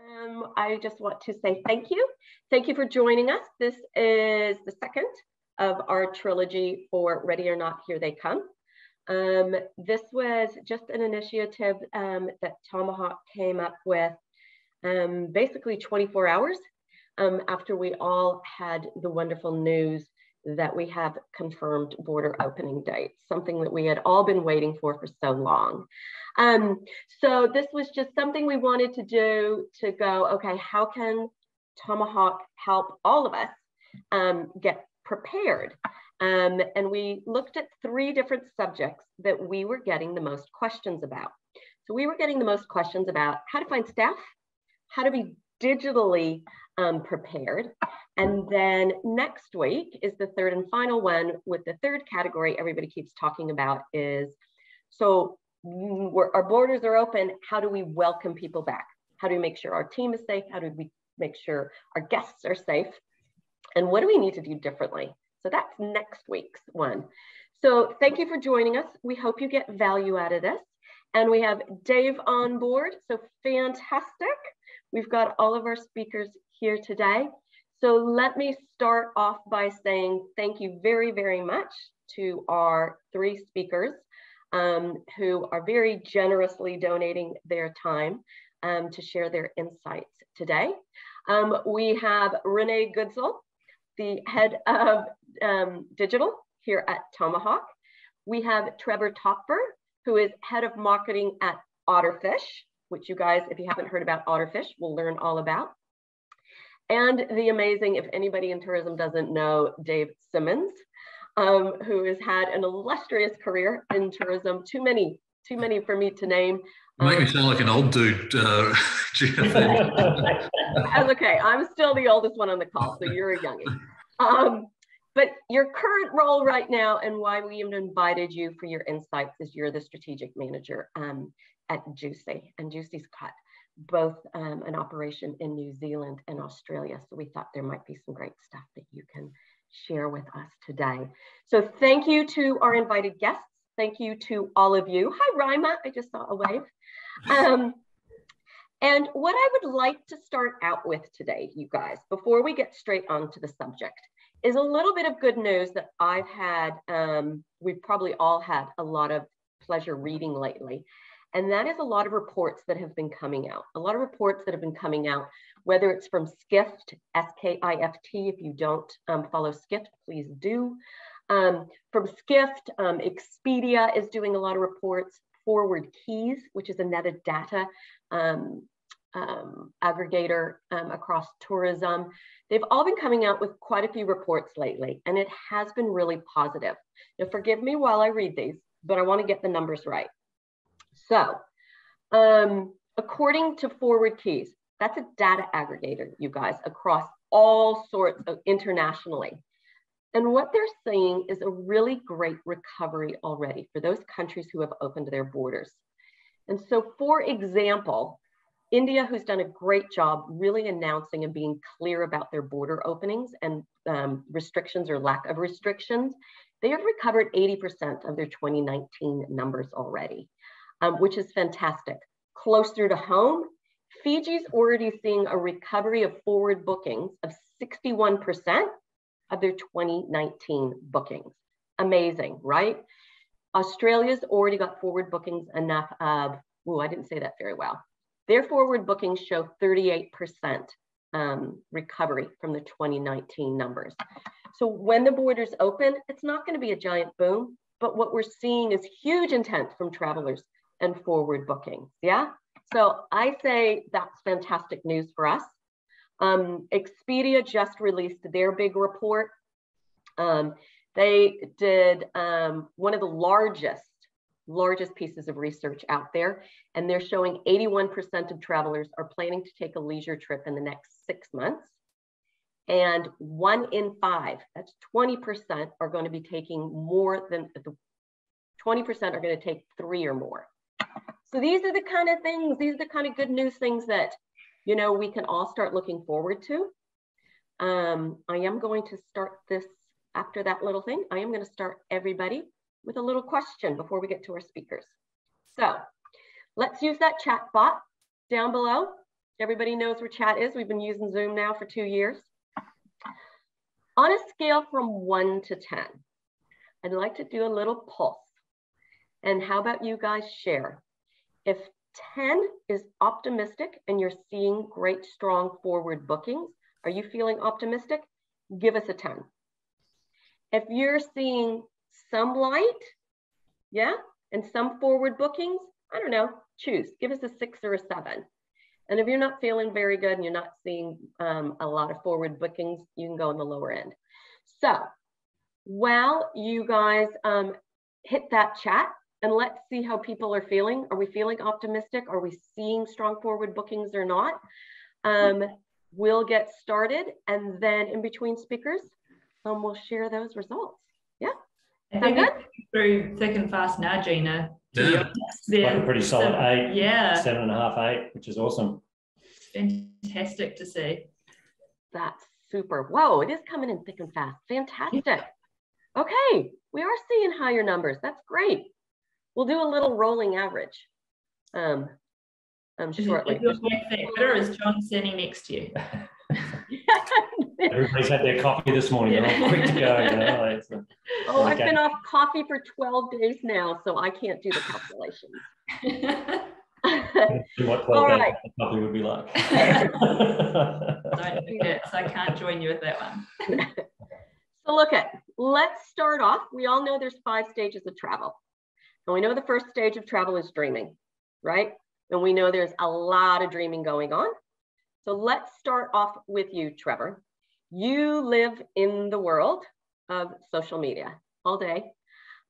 Um, I just want to say thank you. Thank you for joining us. This is the second of our trilogy for Ready or Not, Here They Come. Um, this was just an initiative um, that Tomahawk came up with um, basically 24 hours um, after we all had the wonderful news that we have confirmed border opening dates, something that we had all been waiting for for so long. Um, so this was just something we wanted to do to go, okay, how can Tomahawk help all of us um, get prepared? Um, and we looked at three different subjects that we were getting the most questions about. So we were getting the most questions about how to find staff, how to be digitally um, prepared. And then next week is the third and final one with the third category everybody keeps talking about is, so our borders are open, how do we welcome people back? How do we make sure our team is safe? How do we make sure our guests are safe? And what do we need to do differently? So that's next week's one. So thank you for joining us. We hope you get value out of this. And we have Dave on board, so fantastic. We've got all of our speakers here today. So let me start off by saying thank you very, very much to our three speakers um, who are very generously donating their time um, to share their insights today. Um, we have Renee Goodsell, the head of um, digital here at Tomahawk. We have Trevor Topfer, who is head of marketing at Otterfish, which you guys, if you haven't heard about Otterfish, will learn all about. And the amazing, if anybody in tourism doesn't know, Dave Simmons, um, who has had an illustrious career in tourism. Too many, too many for me to name. You make um, me sound like an old dude. Uh, That's okay. I'm still the oldest one on the call, so you're a youngie. Um, but your current role right now and why we even invited you for your insights is you're the strategic manager um, at JUCY and Juicy's Cut both um, an operation in New Zealand and Australia. So we thought there might be some great stuff that you can share with us today. So thank you to our invited guests. Thank you to all of you. Hi, Rima. I just saw a wave. Um, and what I would like to start out with today, you guys, before we get straight on to the subject, is a little bit of good news that I've had, um, we've probably all had a lot of pleasure reading lately. And that is a lot of reports that have been coming out, a lot of reports that have been coming out whether it's from Skift, S-K-I-F-T, if you don't um, follow Skift, please do. Um, from Skift, um, Expedia is doing a lot of reports, Forward Keys, which is another data um, um, aggregator um, across tourism. They've all been coming out with quite a few reports lately, and it has been really positive. Now, forgive me while I read these, but I wanna get the numbers right. So, according to Forward Keys, that's a data aggregator, you guys, across all sorts of internationally. And what they're seeing is a really great recovery already for those countries who have opened their borders. And so, for example, India, who's done a great job really announcing and being clear about their border openings and um, restrictions or lack of restrictions, they have recovered 80% of their 2019 numbers already, um, which is fantastic. Closer to home, Fiji's already seeing a recovery of forward bookings of 61% of their 2019 bookings. Amazing, right? Australia's already got forward bookings enough of, oh, I didn't say that very well. Their forward bookings show 38% um, recovery from the 2019 numbers. So when the borders open, it's not going to be a giant boom, but what we're seeing is huge intent from travelers and forward bookings. Yeah. So I say that's fantastic news for us. Um, Expedia just released their big report. Um, they did um, one of the largest, largest pieces of research out there, and they're showing 81% of travelers are planning to take a leisure trip in the next six months. And one in five, that's 20%, are going to be taking more than the 20% are going to take three or more. So these are the kind of things, these are the kind of good news things that, you know, we can all start looking forward to. Um, I am going to start this after that little thing. I am going to start everybody with a little question before we get to our speakers. So let's use that chat bot down below. Everybody knows where chat is. We've been using Zoom now for two years. On a scale from one to 10, I'd like to do a little pulse. And how about you guys share? If 10 is optimistic and you're seeing great, strong forward bookings, are you feeling optimistic? Give us a 10. If you're seeing some light, yeah, and some forward bookings, I don't know, choose. Give us a six or a seven. And if you're not feeling very good and you're not seeing um, a lot of forward bookings, you can go in the lower end. So while you guys um, hit that chat and let's see how people are feeling. Are we feeling optimistic? Are we seeing strong forward bookings or not? Um, we'll get started and then in between speakers, um, we'll share those results. Yeah. I think good? through thick and fast now, Gina. Yeah. like a pretty solid so, eight, yeah, seven and a half, eight, which is awesome. fantastic to see. That's super. Whoa, it is coming in thick and fast. Fantastic. Okay, we are seeing higher numbers. That's great. We'll do a little rolling average um, um, shortly. Is your better, is John standing next to you? Everybody's had their coffee this morning. They're all quick to go. You know, like, so- Oh, I've been off coffee for 12 days now, so I can't do the calculations. see what 12 All days right. of coffee would be like. Don't forget, so I can't join you with that one. So look at, let's start off. We all know there's five stages of travel. And we know the first stage of travel is dreaming, right? And we know there's a lot of dreaming going on. So let's start off with you, Trevor. You live in the world of social media all day.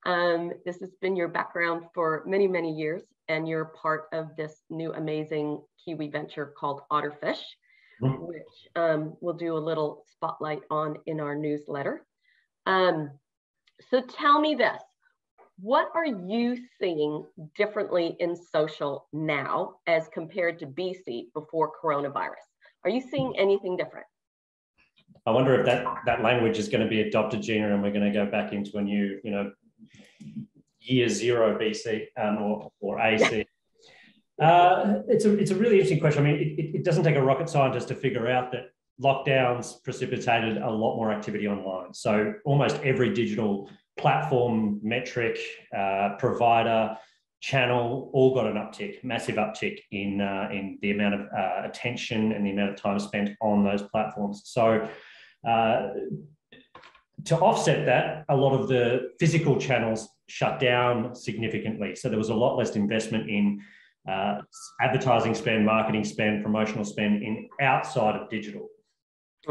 Um, this has been your background for many, many years, and you're part of this new amazing Kiwi venture called Otterfish, Mhm. which um, we'll do a little spotlight on in our newsletter. Um, so tell me this, what are you seeing differently in social now as compared to BC before coronavirus? Are you seeing anything different? I wonder if that, that language is going to be adopted, Gina, and we're going to go back into a new, you know, year zero BC um, or, or AC. Uh, it's, a, it's a really interesting question. I mean, it, it, it doesn't take a rocket scientist to figure out that lockdowns precipitated a lot more activity online. So almost every digital platform, metric, uh, provider, channel all got an uptick, massive uptick in, uh, in the amount of uh, attention and the amount of time spent on those platforms. So uh, to offset that, a lot of the physical channels shut down significantly. So there was a lot less investment in uh, advertising spend, marketing spend, promotional spend in outside of digital.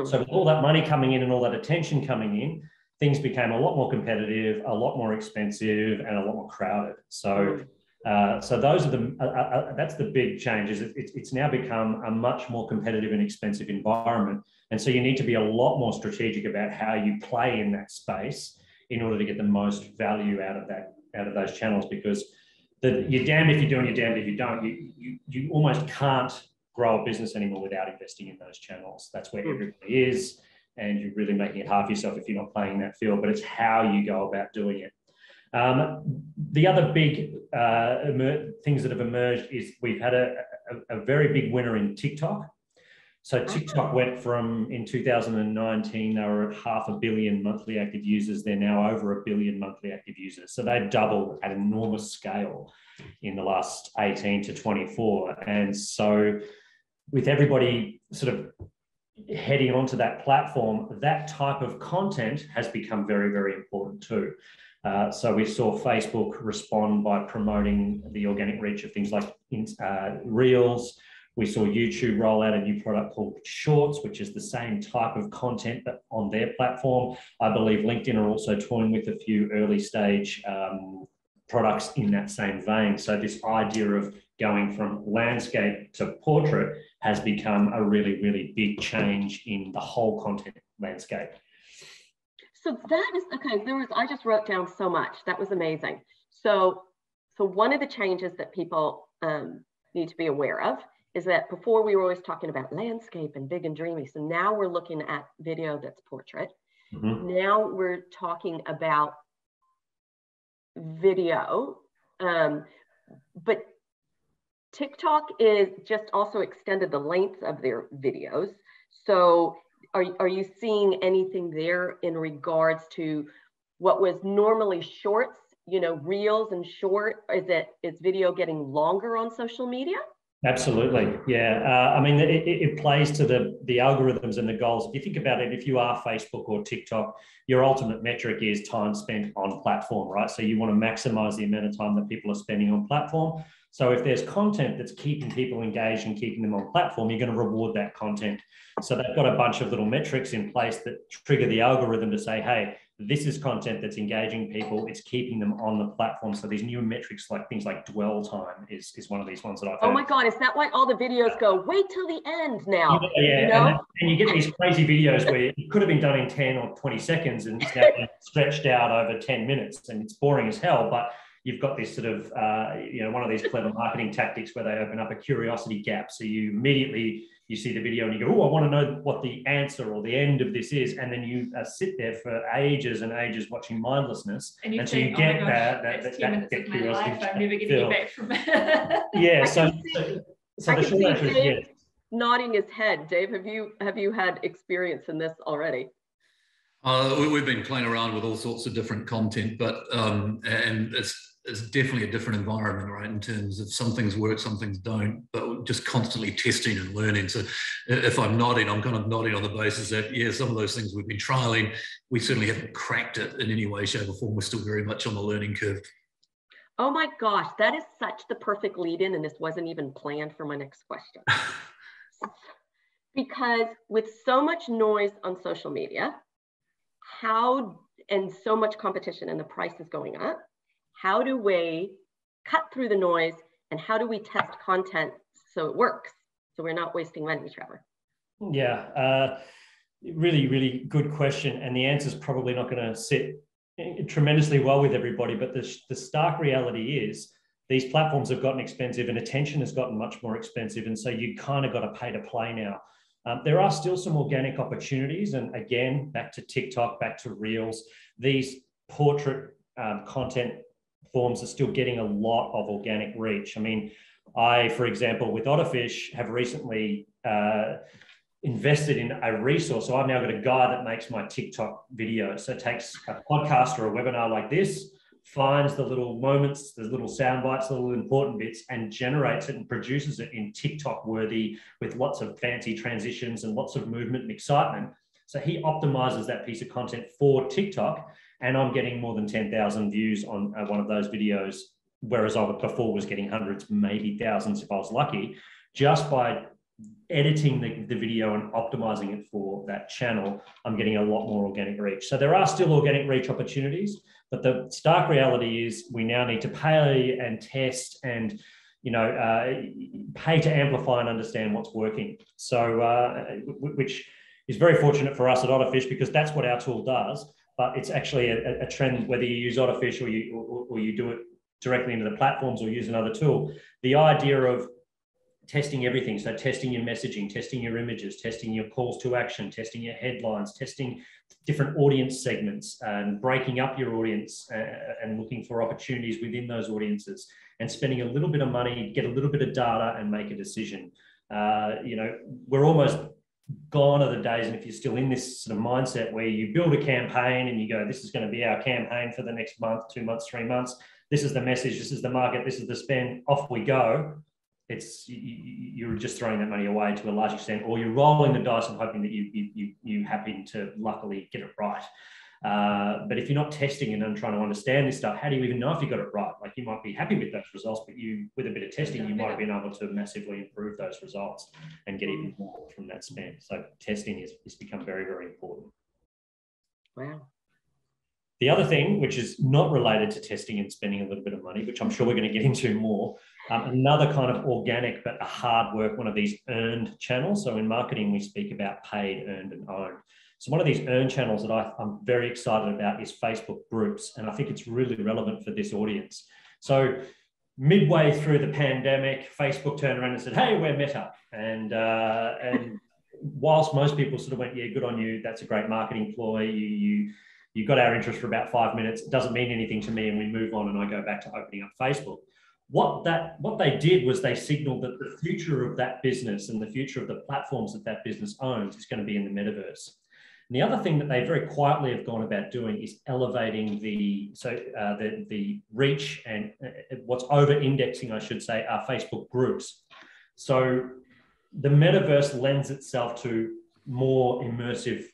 So with all that money coming in and all that attention coming in, things became a lot more competitive, a lot more expensive, and a lot more crowded. So, uh, so those are the uh, uh, that's the big change. Is it, it's it's now become a much more competitive and expensive environment, and so you need to be a lot more strategic about how you play in that space in order to get the most value out of that out of those channels. Because the, you're damned if you do and you're damned if you don't. You you you almost can't grow a business anymore without investing in those channels. That's where Mm. everybody is and you're really making it hard for yourself if you're not playing that field, but it's how you go about doing it. Um, the other big uh, emer- things that have emerged is we've had a, a, a very big winner in TikTok. So TikTok went from in 2019, they were at half a billion monthly active users. They're now over a billion monthly active users. So they've doubled at enormous scale in the last 18 to 24. And so with everybody sort of heading onto that platform, that type of content has become very, very important too. Uh, so we saw Facebook respond by promoting the organic reach of things like uh, Reels. We saw YouTube roll out a new product called Shorts, which is the same type of content but on their platform. I believe LinkedIn are also toying with a few early stage um, products in that same vein. So this idea of going from landscape to portrait has become a really, really big change in the whole content landscape. So that is okay. There was I just wrote down so much. That was amazing. So so one of the changes that people um, need to be aware of is that before we were always talking about landscape and big and dreamy. So now we're looking at video that's portrait. Mhm. Now we're talking about video, um, but TikTok is just also extended the length of their videos. So are, are you seeing anything there in regards to what was normally shorts, you know, reels and short? Is it is video getting longer on social media? Absolutely, yeah. Uh, I mean, it, it, plays to the the algorithms and the goals. If you think about it, if you are Facebook or TikTok, your ultimate metric is time spent on platform, right? So you want to maximize the amount of time that people are spending on platform. So if there's content that's keeping people engaged and keeping them on platform, you're going to reward that content. So they've got a bunch of little metrics in place that trigger the algorithm to say, hey, this is content that's engaging people. It's keeping them on the platform. So these new metrics, like things like dwell time, is, is one of these ones that I've. Oh my God! Is that why all the videos go? Wait till the end now. Yeah, yeah. You know? and, and, you get these crazy videos where it could have been done in ten or twenty seconds, and it's now stretched out over ten minutes, and it's boring as hell. But you've got this sort of, uh, you know, one of these clever marketing tactics where they open up a curiosity gap. So you immediately you see the video and you go, oh, I want to know what the answer or the end of this is, and then you uh, sit there for ages and ages watching mindlessness, and, you and think, so you oh get gosh, that that, that, that, that curiosity. Life, I'm never going to get back from it. yeah. So, so, so the short answer is yes. Nodding his head, Dave. Have you have you had experience in this already? Uh, we, have been playing around with all sorts of different content, but um, and it's it's definitely a different environment, right? In terms of some things work, some things don't, but just constantly testing and learning. So if I'm nodding, I'm kind of nodding on the basis that, yeah, some of those things we've been trialing, we certainly haven't cracked it in any way, shape, or form. We're still very much on the learning curve. Oh my gosh, that is such the perfect lead in, and this wasn't even planned for my next question. because with so much noise on social media, how and so much competition and the price is going up how do we cut through the noise and how do we test content so it works? So we're not wasting money, Trevor. Yeah, uh, really, really good question. And the answer is probably not going to sit tremendously well with everybody. But the, the stark reality is these platforms have gotten expensive and attention has gotten much more expensive. And so you kind of got to pay to play now. Um, there are still some organic opportunities. And again, back to TikTok, back to Reels, these portrait um, content forms are still getting a lot of organic reach. I mean, I, for example, with Otterfish, have recently uh, invested in a resource. So I've now got a guy that makes my TikTok videos. So it takes a podcast or a webinar like this, finds the little moments, the little sound bites, the little important bits, and generates it and produces it in TikTok worthy with lots of fancy transitions and lots of movement and excitement. So he optimizes that piece of content for TikTok and I'm getting more than 10,000 views on uh, one of those videos, whereas I before was getting hundreds, maybe thousands if I was lucky, just by editing the, the video and optimizing it for that channel, I'm getting a lot more organic reach. So there are still organic reach opportunities, but the stark reality is we now need to pay and test and you know uh, pay to amplify and understand what's working. So uh, which is very fortunate for us at Otterfish because that's what our tool does but it's actually a, a trend whether you use Otterfish or you or, or, you do it directly into the platforms or use another tool. The idea of testing everything, so testing your messaging, testing your images, testing your calls to action, testing your headlines, testing different audience segments, and breaking up your audience uh, and looking for opportunities within those audiences, and spending a little bit of money, get a little bit of data, and make a decision. Uh, you know, we're almost gone are the days, and if you're still in this sort of mindset where you build a campaign and you go, this is going to be our campaign for the next month, two months, three months. This is the message. This is the market. This is the spend. Off we go. It's you're just throwing that money away to a large extent, or you're rolling the dice and hoping that you you you happen to luckily get it right. Uh, but if you're not testing and then trying to understand this stuff, how do you even know if you got it right? Like you might be happy with those results, but you, with a bit of testing, you might have been able to massively improve those results and get even more from that spend. So testing is, is become very, very important. Wow. The other thing, which is not related to testing and spending a little bit of money, which I'm sure we're going to get into more, um, another kind of organic but a hard work, one of these earned channels. So in marketing, we speak about paid, earned, and owned. So one of these earn channels that I, am very excited about is Facebook groups. And I think it's really relevant for this audience. So midway through the pandemic, Facebook turned around and said, hey, we're Meta. And, uh, and whilst most people sort of went, yeah, good on you. That's a great marketing ploy. You, you, you got our interest for about five minutes. It doesn't mean anything to me. And we move on and I go back to opening up Facebook. what that what they did was they signaled that the future of that business and the future of the platforms that that business owns is going to be in the metaverse. And the other thing that they very quietly have gone about doing is elevating the so uh, the the reach and uh, what's over indexing, I should say, are Facebook groups. So the metaverse lends itself to more immersive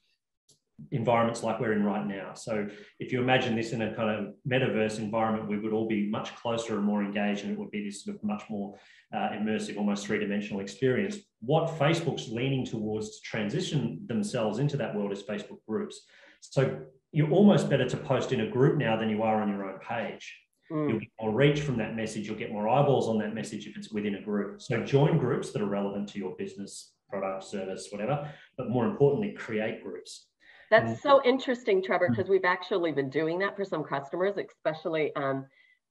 environments like we're in right now. So if you imagine this in a kind of metaverse environment, we would all be much closer and more engaged, and it would be this sort of much more uh, immersive, almost three-dimensional experience. What Facebook's leaning towards to transition themselves into that world is Facebook groups. So you're almost better to post in a group now than you are on your own page. Mm. You'll get more reach from that message. You'll get more eyeballs on that message if it's within a group. So join groups that are relevant to your business, product, service, whatever. But more importantly, create groups. That's mm. so interesting, Trevor, because mm. we've actually been doing that for some customers, especially um,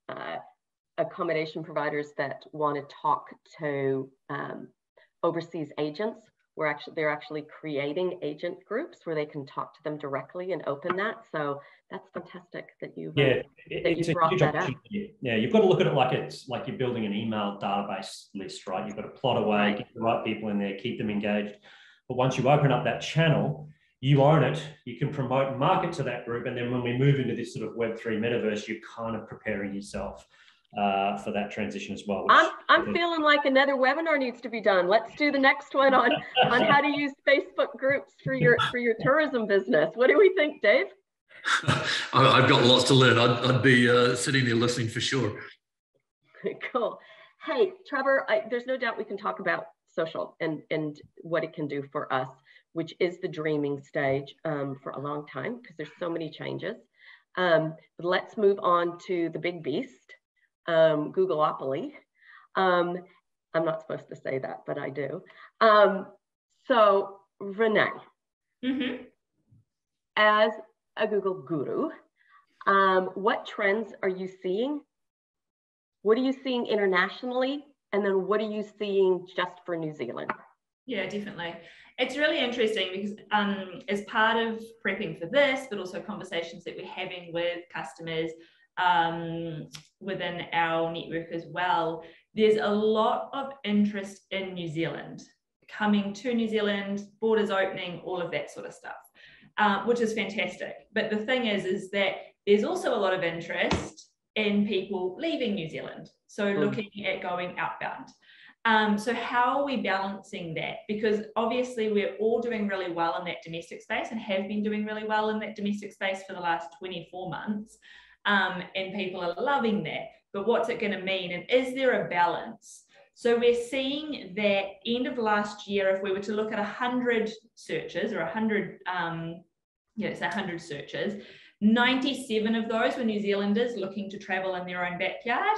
uh, accommodation providers that want to talk to um, overseas agents. We're actually they're actually creating agent groups where they can talk to them directly and open that. So that's fantastic that you yeah that you brought that up. Yeah, you've got to look at it like it's like you're building an email database list, right? You've got to plot away, get the right people in there, keep them engaged. But once you open up that channel, you own it, you can promote and market to that group. And then when we move into this sort of Web3 metaverse, you're kind of preparing yourself uh, for that transition as well. I'm, I'm feeling like another webinar needs to be done. Let's do the next one on, on how to use Facebook groups for your, for your tourism business. What do we think, Dave? I've got lots to learn. I'd, I'd be uh, sitting there listening for sure. cool. Hey, Trevor, I, there's no doubt we can talk about social and, and what it can do for us which is the dreaming stage um, for a long time because there's so many changes. Um, but let's move on to the big beast, um, Googleopoly. Um, I'm not supposed to say that, but I do. Um, so Renee, mm -hmm. as a Google guru, um, what trends are you seeing? What are you seeing internationally? And then what are you seeing just for New Zealand? Yeah, definitely. It's really interesting because um, as part of prepping for this, but also conversations that we're having with customers um, within our network as well, there's a lot of interest in New Zealand, coming to New Zealand, borders opening, all of that sort of stuff, uh, which is fantastic. But the thing is, is that there's also a lot of interest in people leaving New Zealand. So mm. looking at going outbound. Um, so how are we balancing that? Because obviously we're all doing really well in that domestic space and have been doing really well in that domestic space for the last 24 months. Um, and people are loving that. But what's it going to mean? And is there a balance? So we're seeing that end of last year, if we were to look at 100 searches or 100, um, yeah, it's 100 searches, 97 of those were New Zealanders looking to travel in their own backyard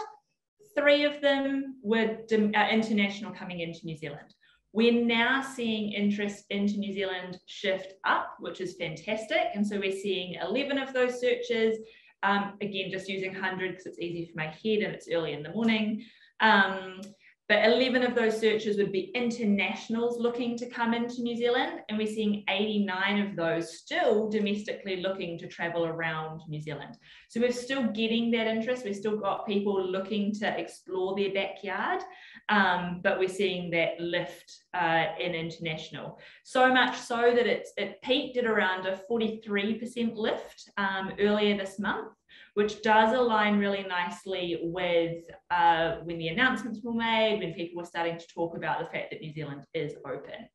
three of them were uh, international coming into New Zealand. We're now seeing interest into New Zealand shift up, which is fantastic. And so we're seeing 11 of those searches. Um, again, just using 100 because it's easy for my head and it's early in the morning. Um, but 11 of those searches would be internationals looking to come into New Zealand, and we're seeing 89 of those still domestically looking to travel around New Zealand. So we're still getting that interest. We've still got people looking to explore their backyard, um, but we're seeing that lift uh, in international. So much so that it's, it peaked at around a 43% lift um, earlier this month which does align really nicely with uh, when the announcements were made, when people were starting to talk about the fact that New Zealand is open.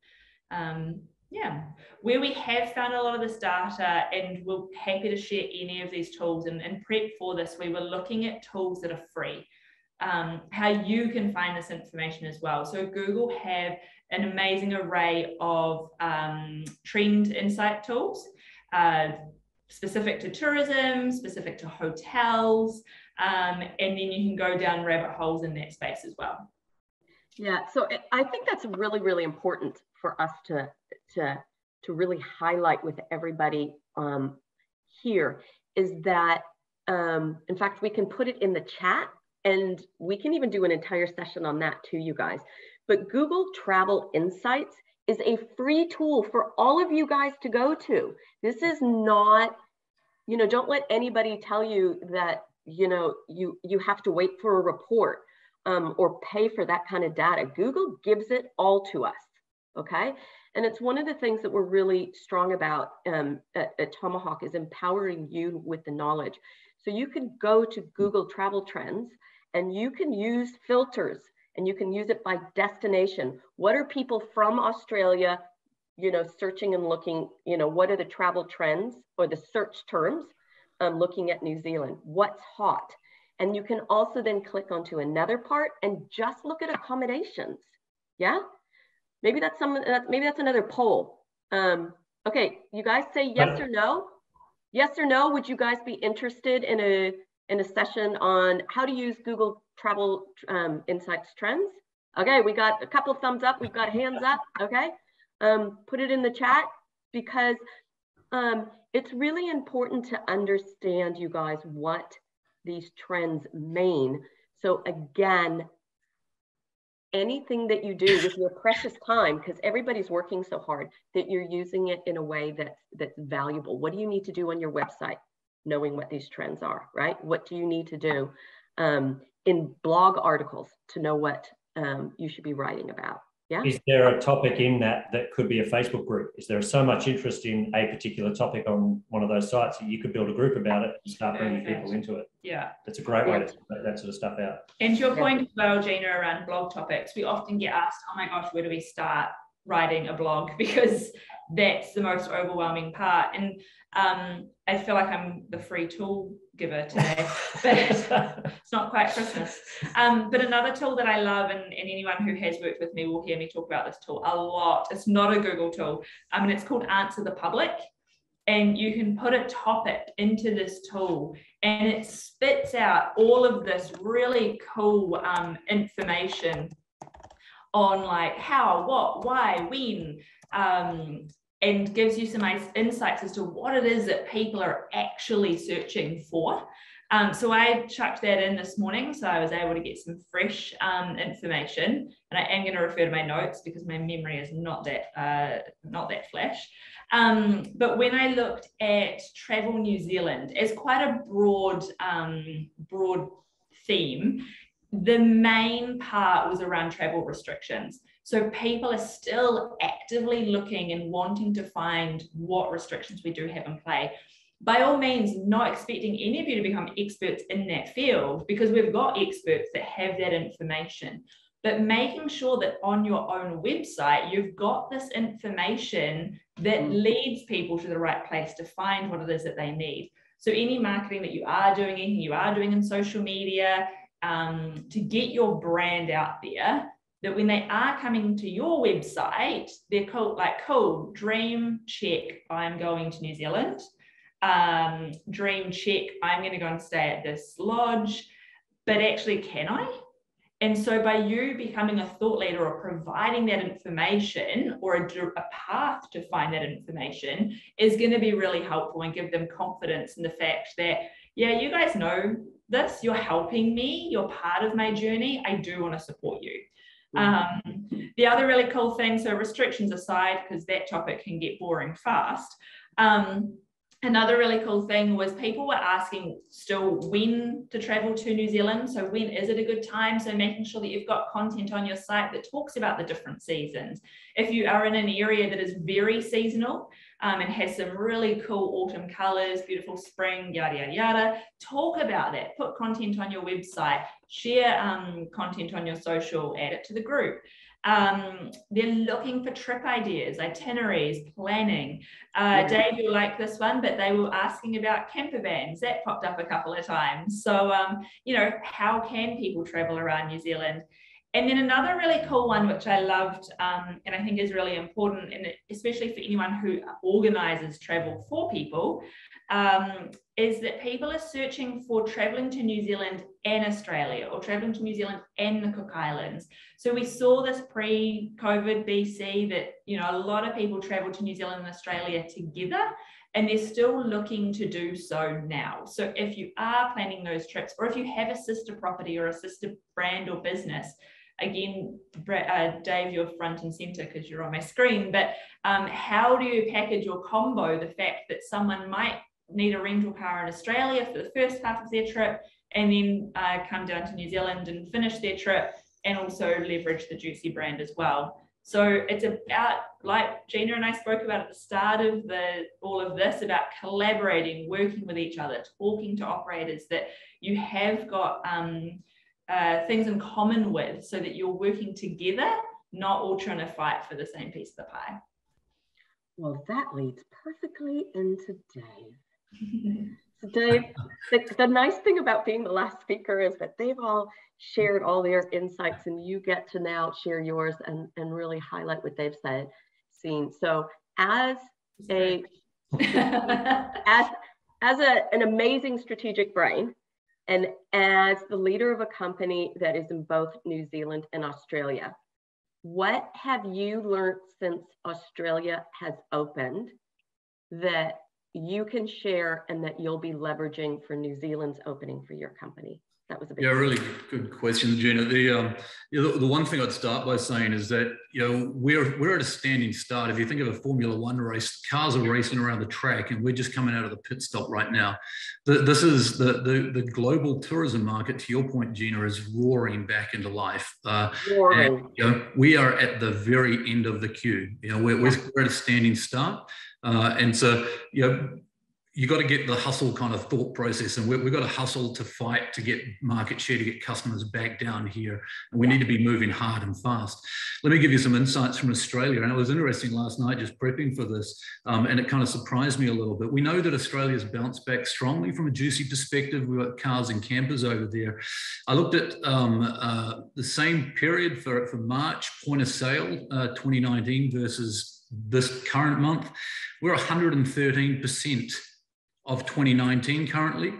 Um, yeah, where we have found a lot of this data and we're happy to share any of these tools and, and prep for this, we were looking at tools that are free. Um, how you can find this information as well. So Google have an amazing array of um, trend insight tools. Uh, specific to tourism, specific to hotels, um, and then you can go down rabbit holes in that space as well. Yeah, so I think that's really, really important for us to, to, to really highlight with everybody um, here is that, um, in fact, we can put it in the chat and we can even do an entire session on that too, you guys. But Google Travel Insights is a free tool for all of you guys to go to. This is not, you know, don't let anybody tell you that, you know, you, you have to wait for a report. um, or pay for that kind of data. Google gives it all to us, okay? And it's one of the things that we're really strong about um, at, at Tomahawk is empowering you with the knowledge. So you can go to Google Travel Trends and you can use filters and you can use it by destination. What are people from Australia, you know, searching and looking, you know, what are the travel trends or the search terms um, looking at New Zealand? What's hot? And you can also then click onto another part and just look at accommodations. Yeah, maybe that's some. That's, maybe that's another poll. Um, okay, you guys say yes or no. Yes or no? Would you guys be interested in a in a session on how to use Google Travel um, Insights Trends? Okay, we got a couple thumbs up. We've got hands up. Okay, um, put it in the chat because um, it's really important to understand, you guys, what these trends mean. So again, anything that you do with your precious time, because everybody's working so hard, that you're using it in a way that's, that's valuable. What do you need to do on your website? Knowing what these trends are, right? What do you need to do um, in blog articles to know what um, you should be writing about? Yeah. Is there a topic in that that could be a Facebook group? Is there so much interest in a particular topic on one of those sites that you could build a group about it and start bringing people into it? Yeah. That's a great way to put that sort of stuff out. And to your point as well, Gina, around blog topics, we often get asked, oh my gosh, where do we start writing a blog? Because that's the most overwhelming part. And um, I feel like I'm the free tool giver today, but it's not quite Christmas. Um, but another tool that I love, and, and, anyone who has worked with me will hear me talk about this tool a lot. It's not a Google tool. I mean, it's called Answer the Public. And you can put a topic into this tool and it spits out all of this really cool um, information on like how, what, why, when, um, and gives you some insights as to what it is that people are actually searching for. Um, so I chucked that in this morning, so I was able to get some fresh um, information, and I am going to refer to my notes because my memory is not that uh, not that flash. Um, but when I looked at Travel New Zealand as quite a broad um, broad theme, the main part was around travel restrictions. So people are still actively looking and wanting to find what restrictions we do have in play. By all means, not expecting any of you to become experts in that field because we've got experts that have that information. But making sure that on your own website, you've got this information that mm. leads people to the right place to find what it is that they need. So, any marketing that you are doing, anything you are doing in social media, um, to get your brand out there, that when they are coming to your website, they're called like, cool, dream check, I'm going to New Zealand. Um, dream check, I'm going to go and stay at this lodge. But actually, can I? And so, by you becoming a thought leader or providing that information or a, a path to find that information is going to be really helpful and give them confidence in the fact that, yeah, you guys know this, you're helping me, you're part of my journey. I do want to support you. Um, the other really cool thing, so restrictions aside, because that topic can get boring fast. Um, another really cool thing was people were asking still when to travel to New Zealand. So when is it a good time? So making sure that you've got content on your site that talks about the different seasons. If you are in an area that is very seasonal, um, and has some really cool autumn colors, beautiful spring, yada, yada, yada. Talk about that. Put content on your website, share um, content on your social, add it to the group. Um, they're looking for trip ideas, itineraries, planning. Uh, Dave, you'll like this one, but they were asking about camper vans. That popped up a couple of times. So, um, you know, how can people travel around New Zealand? And then another really cool one, which I loved um, and I think is really important, and especially for anyone who organizes travel for people, um, is that people are searching for traveling to New Zealand and Australia or traveling to New Zealand and the Cook Islands. So we saw this pre-COVID BC that, you know, a lot of people travel to New Zealand and Australia together and they're still looking to do so now. So if you are planning those trips or if you have a sister property or a sister brand or business, again, uh, Dave, you're front and center because you're on my screen, but um, how do you package your combo? The fact that someone might need a rental car in Australia for the first half of their trip and then uh, come down to New Zealand and finish their trip and also leverage the JUCY brand as well. So it's about, like Gina and I spoke about at the start of the all of this, about collaborating, working with each other, talking to operators that you have got um, uh, things in common with so that you're working together, not all trying to fight for the same piece of the pie. Well, that leads perfectly into Dave. so Dave, the, the nice thing about being the last speaker is that they've all shared all their insights and you get to now share yours and, and really highlight what they've said, seen. So as a, as, as a, an amazing strategic brain, and as the leader of a company that is in both New Zealand and Australia, what have you learned since Australia has opened that you can share and that you'll be leveraging for New Zealand's opening for your company? That was a big yeah, really good question, Gina. The, um, you know, the, the one thing I'd start by saying is that you know we're we're at a standing start. If you think of a Formula One race, cars are racing around the track, and we're just coming out of the pit stop right now. The, this is the, the the global tourism market. To your point, Gina, is roaring back into life. Uh. And, you know, we are at the very end of the queue. You know, we're, yeah. we're at a standing start, uh, and so you know you got to get the hustle kind of thought process and we, have got to hustle to fight to get market share to get customers back down here. And we need to be moving hard and fast. Let me give you some insights from australia and it was interesting last night just prepping for this um, and it kind of surprised me a little bit. We know that australia's bounced back strongly from a JUCY perspective. We've got cars and campers over there. I looked at um, uh, the same period for, for march point of sale uh, 2019 versus this current month. We're 113 percent of 2019 currently,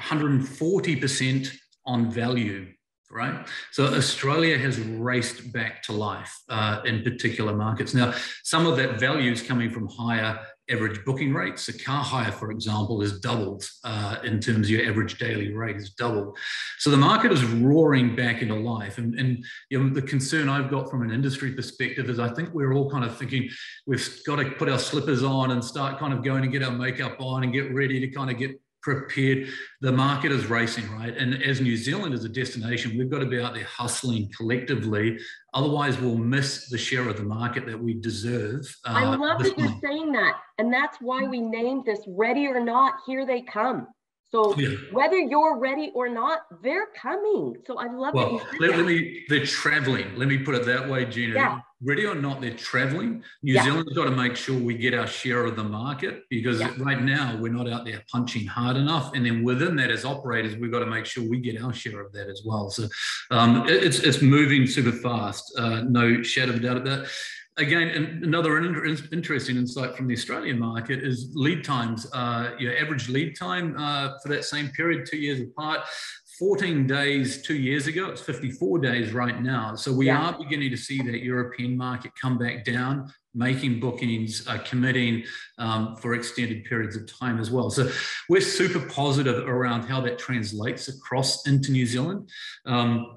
140% on value, right? So Australia has raced back to life uh, in particular markets. Now, some of that value is coming from higher average booking rates. A car hire, for example, has doubled uh, in terms of your average daily rate is doubled. So the market is roaring back into life. And, and you know, the concern I've got from an industry perspective is I think we're all kind of thinking we've got to put our slippers on and start kind of going and get our makeup on and get ready to kind of get prepared. The market is racing, right? And as New Zealand is a destination, we've got to be out there hustling collectively. Otherwise, we'll miss the share of the market that we deserve. Uh, I love that you're saying that. And that's why we named this Ready or Not, Here They Come. So yeah. whether you're ready or not, they're coming. So I love well, that. Let, let, me, they're traveling. Let me put it that way, Gina. Yeah. Ready or not, they're traveling. New yeah. Zealand's got to make sure we get our share of the market because yeah. right now we're not out there punching hard enough. And then within that, as operators, we've got to make sure we get our share of that as well. So um, it's it's moving super fast. Uh, no shadow of a doubt about that again, another interesting insight from the Australian market is lead times. Uh, your average lead time uh, for that same period, two years apart, 14 days two years ago. It's 54 days right now. So we yeah. are beginning to see that European market come back down, making bookings, uh, committing um, for extended periods of time as well. So we're super positive around how that translates across into New Zealand. Um,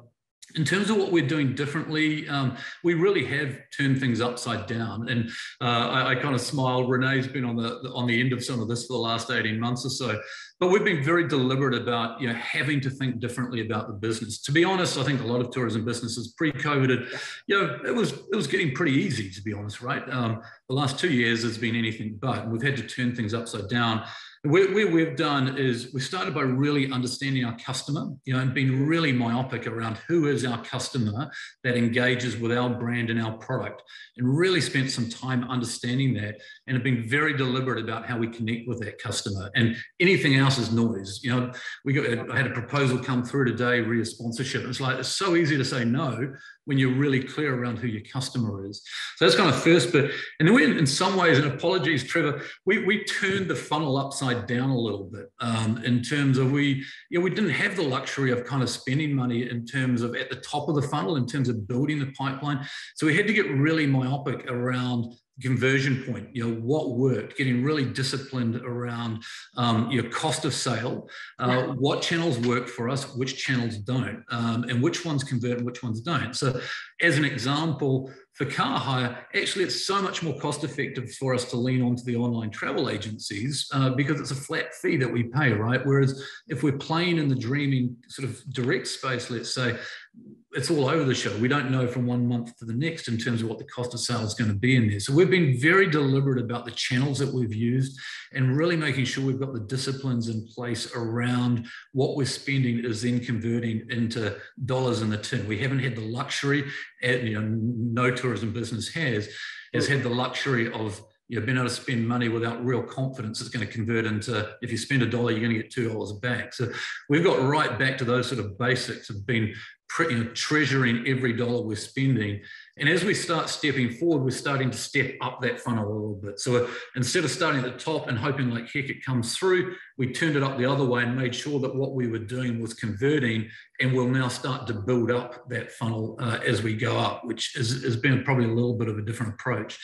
in terms of what we're doing differently, um, we really have turned things upside down. And uh, I, I, kind of smile. Renee's been on the on the end of some of this for the last 18 months or so. But we've been very deliberate about you know having to think differently about the business. To be honest, I think a lot of tourism businesses pre-COVID, you know, it was it was getting pretty easy to be honest, right? Um, the last two years has been anything but, and we've had to turn things upside down. What we've done is we started by really understanding our customer, you know, and being really myopic around who is our customer that engages with our brand and our product, and really spent some time understanding that, and have been very deliberate about how we connect with that customer. And anything else is noise. You know, we got I had a proposal come through today, re sponsorship. It's like it's so easy to say no when you're really clear around who your customer is. So that's kind of first bit. And then we, in some ways, and apologies, Trevor, we, we turned the funnel upside down a little bit um, in terms of we, you know, we didn't have the luxury of kind of spending money in terms of at the top of the funnel, in terms of building the pipeline. So we had to get really myopic around conversion point you know what worked getting really disciplined around um, your cost of sale uh, what channels work for us which channels don't um, and which ones convert and which ones don't so as an example for car hire, actually, it's so much more cost effective for us to lean onto the online travel agencies uh, because it's a flat fee that we pay, right? Whereas if we're playing in the dreaming sort of direct space, let's say, it's all over the show. We don't know from one month to the next in terms of what the cost of sale is going to be in there. So we've been very deliberate about the channels that we've used and really making sure we've got the disciplines in place around what we're spending is then converting into dollars in the tin. We haven't had the luxury, and you know, no tourism business has, has had the luxury of you know, being able to spend money without real confidence it's going to convert into if you spend a dollar, you're going to get two dollars back. So we've got right back to those sort of basics of being you know, treasuring every dollar we're spending. And as we start stepping forward, we're starting to step up that funnel a little bit. So instead of starting at the top and hoping like heck it comes through, we turned it up the other way and made sure that what we were doing was converting. And we'll now start to build up that funnel uh, as we go up, which has been probably a little bit of a different approach.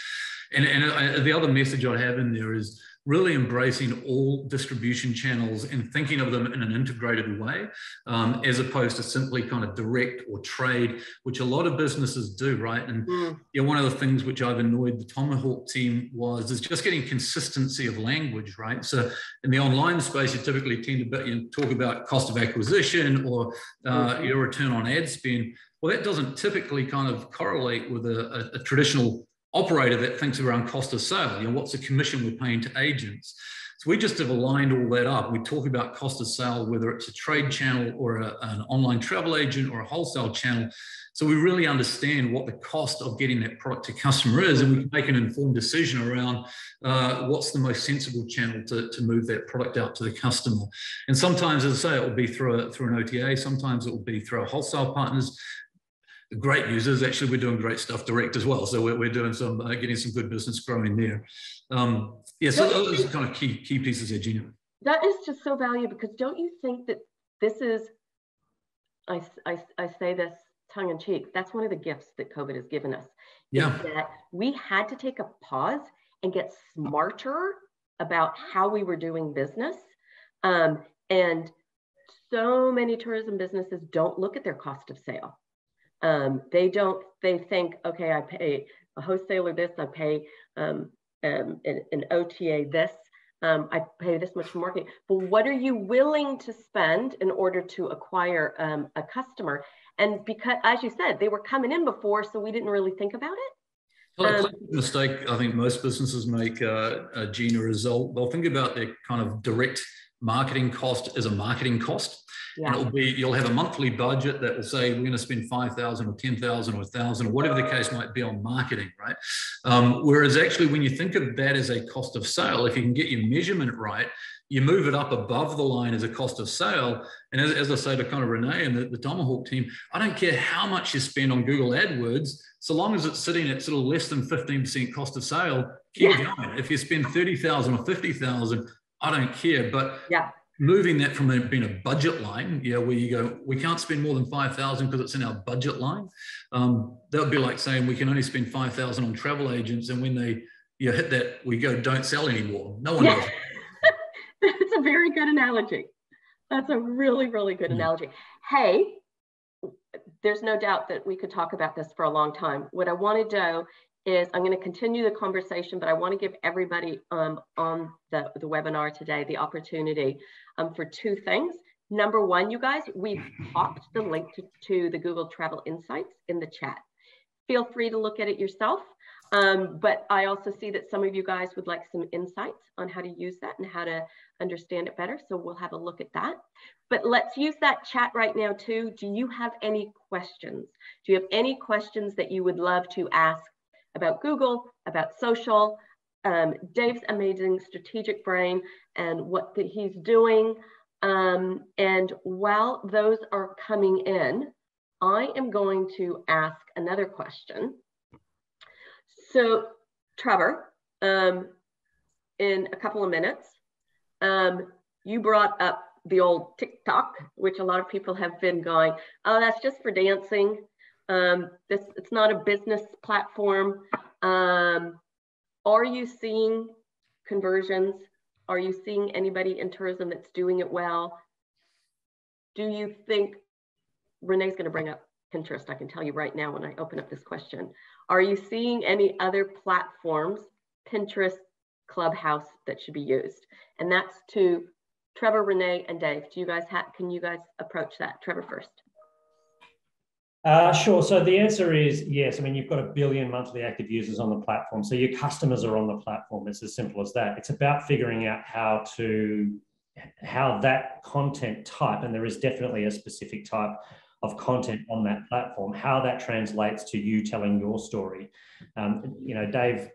And, and uh, the other message I have in there is really embracing all distribution channels and thinking of them in an integrated way, um, as opposed to simply kind of direct or trade, which a lot of businesses do, right? And mm. you know, one of the things which I've annoyed the Tomahawk team was is just getting consistency of language, right? So in the online space, you typically tend to you know, talk about cost of acquisition or uh, mm. your return on ad spend. Well, that doesn't typically kind of correlate with a, a, a traditional operator that thinks around cost of sale. You know, what's the commission we're paying to agents? So we just have aligned all that up. We talk about cost of sale, whether it's a trade channel or a, an online travel agent or a wholesale channel. So we really understand what the cost of getting that product to customer is, and we can make an informed decision around uh, what's the most sensible channel to, to move that product out to the customer. And sometimes, as I say, it will be through a, through an OTA. Sometimes it will be through our wholesale partners great users. actually we're doing great stuff direct as well. So we're, we're doing some, uh, getting some good business growing there. Um, yeah, so those are kind of key, key pieces there, Gina. That is just so valuable because don't you think that this is, I, I, I say this tongue in cheek, that's one of the gifts that COVID has given us. Yeah. That we had to take a pause and get smarter about how we were doing business. Um, and so many tourism businesses don't look at their cost of sale. Um, they don't, they think, okay, I pay a wholesaler this, I pay um, um, an, an, OTA this, um, I pay this much for marketing. But what are you willing to spend in order to acquire um, a customer? And because, as you said, they were coming in before, so we didn't really think about it. Well, um, mistake I think most businesses make, uh, uh, Gina, is they'll, they'll think about their kind of direct marketing cost is a marketing cost. Yeah. And it'll be you'll have a monthly budget that will say we're going to spend five thousand or ten thousand or thousand or whatever the case might be on marketing, right? Um, whereas actually, when you think of that as a cost of sale, if you can get your measurement right, you move it up above the line as a cost of sale. And as, as I say to kind of Renee and the, the, Tomahawk team, I don't care how much you spend on Google AdWords, so long as it's sitting at sort of less than 15% cost of sale, keep yeah. going. If you spend 30,000 or 50,000, I don't care. But yeah moving that from being a budget line, yeah, where you go, we can't spend more than 5,000 because it's in our budget line. Um, that would be like saying we can only spend 5,000 on travel agents. And when they you hit that, we go, don't sell anymore. No one yeah. does. That's a very good analogy. That's a really, really good yeah. analogy. Hey, there's no doubt that we could talk about this for a long time. What I want to do is I'm going to continue the conversation, but I want to give everybody um, on the, the webinar today the opportunity um, for two things. Number one, you guys, we've popped the link to, to the Google Travel Insights in the chat. Feel free to look at it yourself. Um, but I also see that some of you guys would like some insights on how to use that and how to understand it better. So we'll have a look at that. But let's use that chat right now too. Do you have any questions? Do you have any questions that you would love to ask about Google, about social, um, Dave's amazing strategic brain and what the, he's doing. Um, and while those are coming in, I am going to ask another question. So Trevor, um, in a couple of minutes, um, you brought up the old TikTok, which a lot of people have been going, oh, that's just for dancing. Um, this it's not a business platform. Um, are you seeing conversions? Are you seeing anybody in tourism that's doing it well? Do you think Renee's going to bring up Pinterest? I can tell you right now when I open up this question. Are you seeing any other platforms, Pinterest, Clubhouse, that should be used? And that's to Trevor, Renee, and Dave. Do you guys have? Can you guys approach that? Trevor first. Uh, sure. So the answer is yes. I mean, you've got a billion monthly active users on the platform. So your customers are on the platform. It's as simple as that. It's about figuring out how to, how that content type, and there is definitely a specific type of content on that platform, how that translates to you telling your story. Um, you know, Dave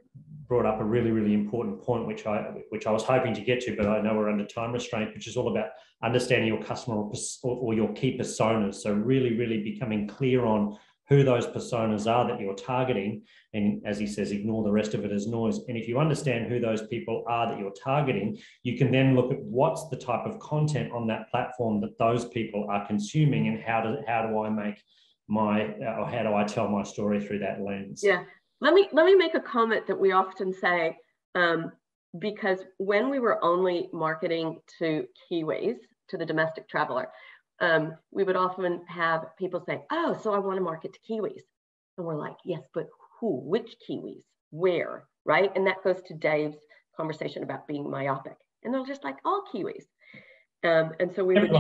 brought up a really, really important point, which I which I was hoping to get to, but I know we're under time restraint, which is all about understanding your customer or, or your key personas. So really, really becoming clear on who those personas are that you're targeting. And as he says, ignore the rest of it as noise. And if you understand who those people are that you're targeting, you can then look at what's the type of content on that platform that those people are consuming and how do, how do I make my, or how do I tell my story through that lens? Yeah. Let me, let me make a comment that we often say, um, because when we were only marketing to Kiwis, to the domestic traveler, um, we would often have people say, oh, so I want to market to Kiwis. And we're like, yes, but who, which Kiwis, where, right? And that goes to Dave's conversation about being myopic. And they're just like, all Kiwis. Um, and so we would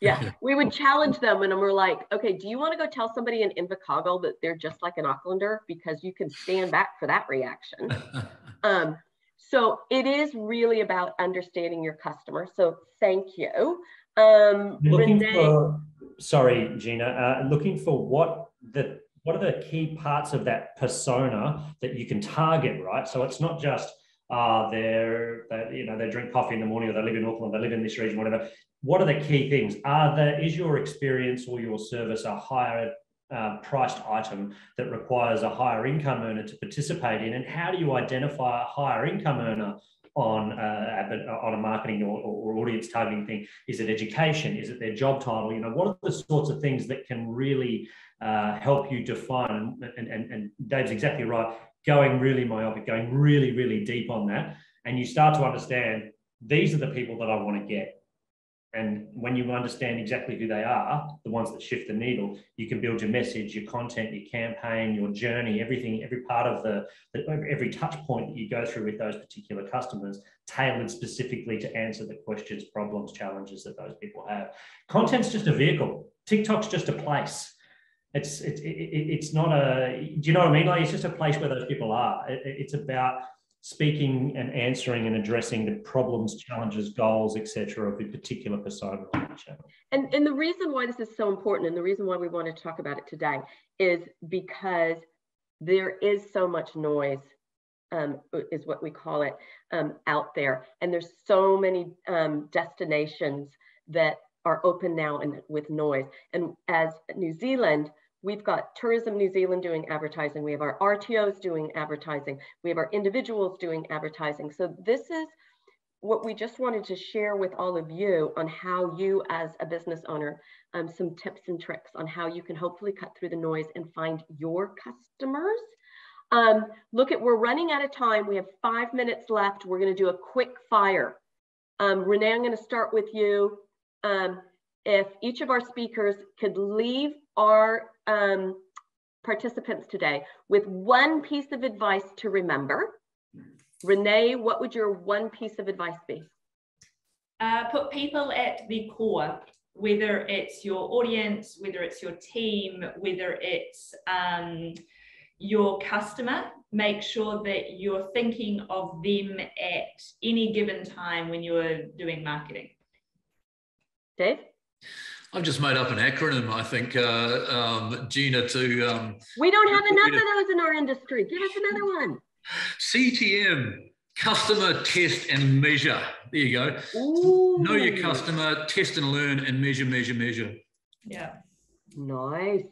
yeah, we would challenge them and we're like, okay, do you want to go tell somebody in Invercargill that they're just like an Aucklander? Because you can stand back for that reaction. Um, so it is really about understanding your customer. So thank you. Um, looking Renee, for, sorry, Gina, uh, looking for what the what are the key parts of that persona that you can target, right? So it's not just uh, they're, they, you know, they drink coffee in the morning or they live in Auckland, they live in this region, whatever. What are the key things? Are there, is your experience or your service a higher uh, priced item that requires a higher income earner to participate in? And how do you identify a higher income earner on uh, on a marketing or, or, audience targeting thing? Is it education? Is it their job title? You know, what are the sorts of things that can really uh, help you define? And, and, and Dave's exactly right. Going really myopic, going really, really deep on that, and you start to understand these are the people that I want to get. And when you understand exactly who they are, the ones that shift the needle, you can build your message, your content, your campaign, your journey, everything, every part of the, every touch point that you go through with those particular customers, tailored specifically to answer the questions, problems, challenges that those people have. Content's just a vehicle. TikTok's just a place. It's it's it, it's not a. Do you know what I mean? Like it's just a place where those people are. It, it's about speaking and answering and addressing the problems, challenges, goals, etc., of a particular persona on the channel. And, and the reason why this is so important and the reason why we want to talk about it today is because there is so much noise, um, is what we call it, um, out there. And there's so many um, destinations that are open now and with noise. And as New Zealand, We've got Tourism New Zealand doing advertising. We have our RTOs doing advertising. We have our individuals doing advertising. So this is what we just wanted to share with all of you on how you as a business owner, um, some tips and tricks on how you can hopefully cut through the noise and find your customers. Um, look at, we're running out of time. We have five minutes left. We're gonna do a quick fire. Um, Renee, I'm gonna start with you. Um, if each of our speakers could leave our um, participants today with one piece of advice to remember. Renee, what would your one piece of advice be? Uh, put people at the core, whether it's your audience, whether it's your team, whether it's um, your customer, make sure that you're thinking of them at any given time when you're doing marketing. Dave? I've just made up an acronym, I think, uh, um, Gina, to. Um, we don't have enough of those in our industry. Give us another one. CTM, customer test and measure. There you go. Ooh. Know your customer, test and learn, and measure, measure, measure. Yeah. Nice.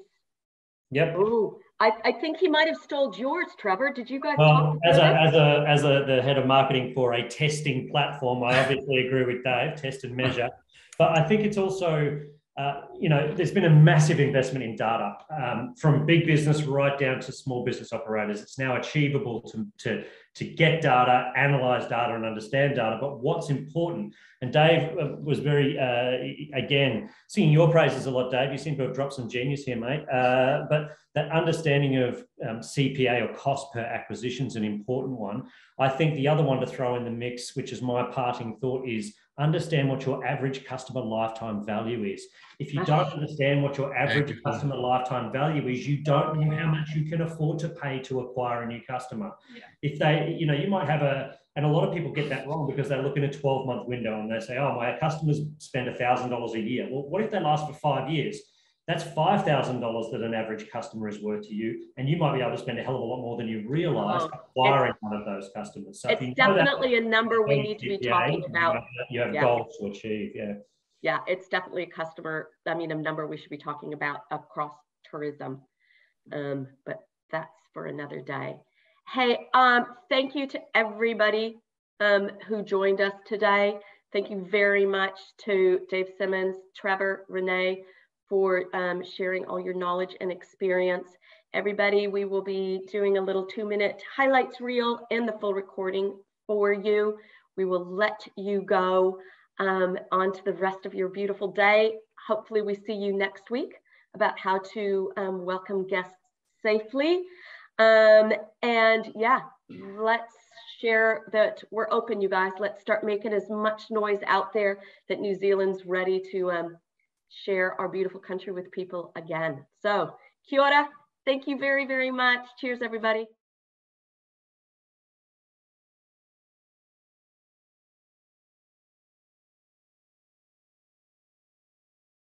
Yep. Ooh. I, I think he might have stole yours, Trevor. Did you guys well, as a, as a as a the head of marketing for a testing platform, I obviously agree with Dave, test and measure. But I think it's also uh, you know, there's been a massive investment in data um, from big business right down to small business operators. It's now achievable to, to, to get data, analyze data, and understand data. But what's important, and Dave uh, was very, uh, again, singing your praises a lot, Dave. You seem to have dropped some genius here, mate. Uh, but that understanding of um, CPA or cost per acquisition is an important one. I think the other one to throw in the mix, which is my parting thought, is understand what your average customer lifetime value is. If you don't understand what your average customer lifetime value is, you don't know how much you can afford to pay to acquire a new customer. Yeah. If they, you know, you might have a, and a lot of people get that wrong because they look in a 12 month window and they say, oh, my customers spend $1,000 a year. Well, what if they last for five years? That's $5,000 that an average customer is worth to you. And you might be able to spend a hell of a lot more than you realize oh, acquiring one of those customers. So it's definitely a number we need to be talking about. You have yeah. goals to achieve. Yeah. Yeah, it's definitely a customer, I mean, a number we should be talking about across tourism. Um, but that's for another day. Hey, um, thank you to everybody um, who joined us today. Thank you very much to Dave Simmons, Trevor, Renee, for um, sharing all your knowledge and experience. Everybody, we will be doing a little two minute highlights reel and the full recording for you. We will let you go um, on to the rest of your beautiful day. Hopefully we see you next week about how to um, welcome guests safely. Um, and yeah, let's share that we're open, you guys. Let's start making as much noise out there that New Zealand's ready to um, share our beautiful country with people again. So, kia ora. Thank you very, very much. Cheers, everybody.